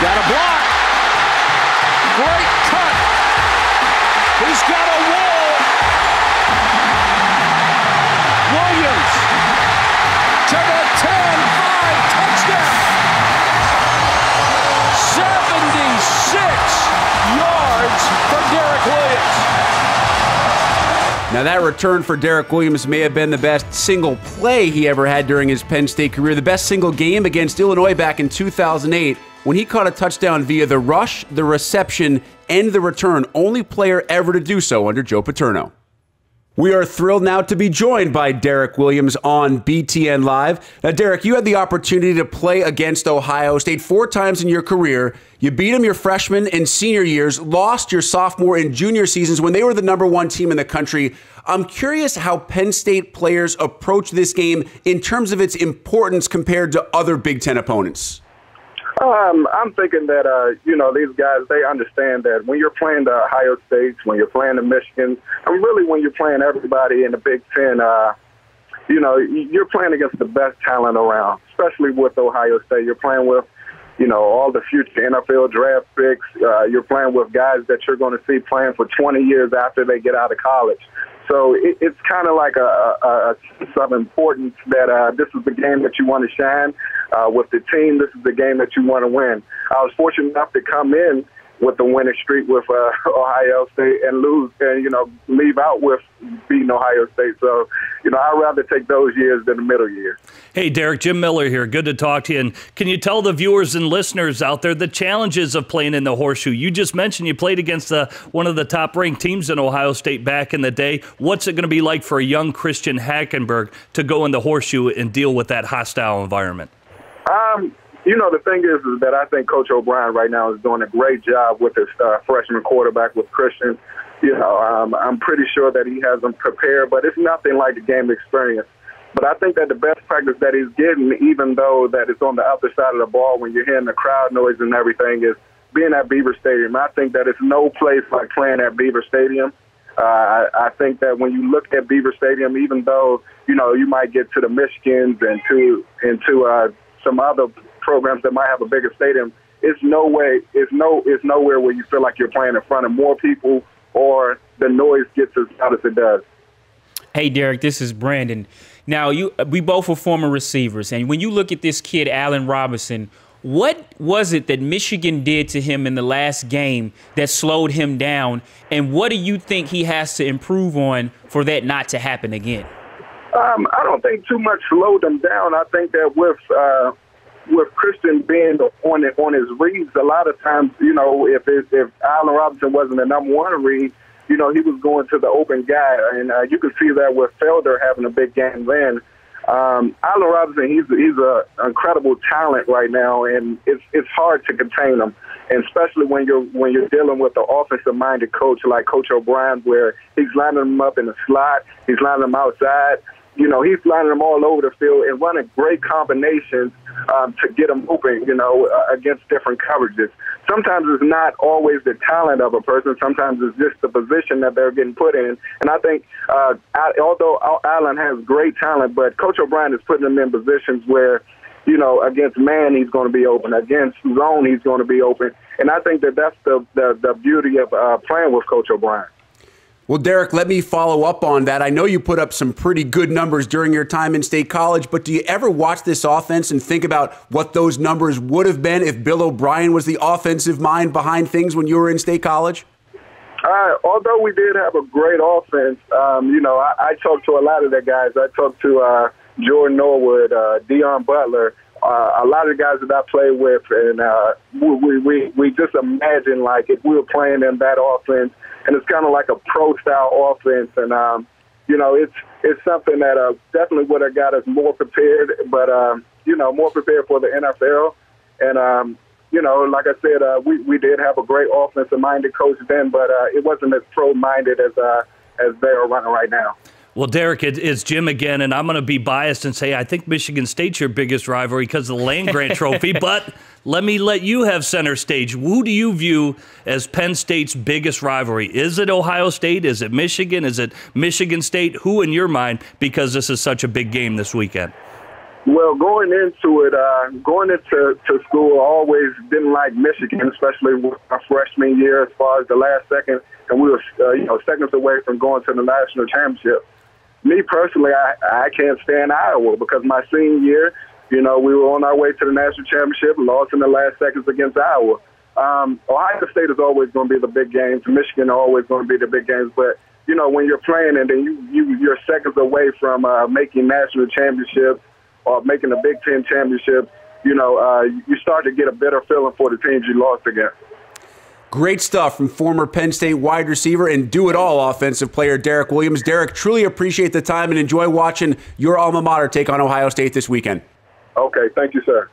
Got a block. Great cut. He's got a wall. Williams to the 10 5 touchdown. 76 yards for Derrick Williams. Now, that return for Derrick Williams may have been the best single play he ever had during his Penn State career. The best single game against Illinois back in 2008 when he caught a touchdown via the rush, the reception, and the return. Only player ever to do so under Joe Paterno. We are thrilled now to be joined by Derrick Williams on BTN Live. Now, Derrick, you had the opportunity to play against Ohio State four times in your career. You beat them your freshman and senior years, lost your sophomore and junior seasons when they were the number one team in the country. I'm curious how Penn State players approach this game in terms of its importance compared to other Big Ten opponents. Um, I'm thinking that uh, you know these guys they understand that when you're playing the Ohio States, when you're playing the Michigan, and really when you're playing everybody in the Big Ten, uh, you know you're playing against the best talent around. Especially with Ohio State, you're playing with you know all the future NFL draft picks. Uh, you're playing with guys that you're going to see playing for 20 years after they get out of college. So it, it's kind of like a, a, a sense of importance that uh, this is the game that you want to shine uh, with the team. This is the game that you want to win. I was fortunate enough to come in with the winning streak with uh, Ohio State and lose and you know leave out with beating Ohio State. So you know I'd rather take those years than the middle years. Hey Derrick, Jim Miller here. Good to talk to you. And can you tell the viewers and listeners out there the challenges of playing in the horseshoe? You just mentioned you played against the, one of the top ranked teams in Ohio State back in the day. What's it going to be like for a young Christian Hackenberg to go in the horseshoe and deal with that hostile environment? Um, you know, the thing is, is that I think Coach O'Brien right now is doing a great job with his uh, freshman quarterback with Christian. You know, um, I'm pretty sure that he has them prepared, but it's nothing like a game experience. But I think that the best practice that he's getting, even though that it's on the other side of the ball when you're hearing the crowd noise and everything, is being at Beaver Stadium. I think that it's no place like playing at Beaver Stadium. Uh, I, I think that when you look at Beaver Stadium, even though you know you might get to the Michigans and to and to uh, some other programs that might have a bigger stadium, it's no way, it's no, it's nowhere where you feel like you're playing in front of more people or the noise gets as loud as it does. Hey, Derrick, this is Brandon. Now, you, we both were former receivers, and when you look at this kid, Allen Robinson, what was it that Michigan did to him in the last game that slowed him down, and what do you think he has to improve on for that not to happen again? Um, I don't think too much slowed him down. I think that with uh, with Christian being on it, on his reads, a lot of times, you know, if it, if Allen Robinson wasn't the number one read, you know, he was going to the open guy, and uh, you can see that with Felder having a big game then. Um, Allen Robinson, he's he's a incredible talent right now, and it's it's hard to contain him, and especially when you're when you're dealing with an offensive-minded coach like Coach O'Brien, where he's lining them up in the slot, he's lining them outside. You know, he's lining them all over the field and running great combinations um, to get them open, you know, uh, against different coverages. Sometimes it's not always the talent of a person. Sometimes it's just the position that they're getting put in. And I think, uh, I, although Allen has great talent, but Coach O'Brien is putting him in positions where, you know, against man he's going to be open, against zone he's going to be open. And I think that that's the the, the beauty of uh, playing with Coach O'Brien. Well, Derrick, let me follow up on that. I know you put up some pretty good numbers during your time in state college, but do you ever watch this offense and think about what those numbers would have been if Bill O'Brien was the offensive mind behind things when you were in state college? Uh, although we did have a great offense, um, you know, I, I talked to a lot of the guys. I talked to uh, Jordan Norwood, uh, Deon Butler, uh, a lot of the guys that I play with, and uh, we, we we just imagine like if we were playing in that offense, and it's kind of like a pro style offense, and um, you know it's it's something that uh, definitely would have got us more prepared, but um, you know more prepared for the NFL, and um, you know like I said, uh, we we did have a great offensive minded coach then, but uh, it wasn't as pro minded as uh, as they are running right now. Well, Derrick, it, it's Jim again, and I'm going to be biased and say I think Michigan State's your biggest rivalry because of the Land Grant Trophy. but let me let you have center stage. Who do you view as Penn State's biggest rivalry? Is it Ohio State? Is it Michigan? Is it Michigan State? Who in your mind? Because this is such a big game this weekend. Well, going into it, uh, going into to school, I always didn't like Michigan, especially my freshman year. As far as the last second, and we were uh, you know seconds away from going to the national championship. Me personally, I I can't stand Iowa because my senior year, you know, we were on our way to the national championship, lost in the last seconds against Iowa. Um, Ohio State is always going to be the big games. Michigan are always going to be the big games, but you know when you're playing and then you you you're seconds away from uh, making national championships or making a Big Ten championship, you know, uh, you start to get a better feeling for the teams you lost against. Great stuff from former Penn State wide receiver and do it all offensive player Derrick Williams. Derrick, truly appreciate the time and enjoy watching your alma mater take on Ohio State this weekend. Okay, thank you, sir.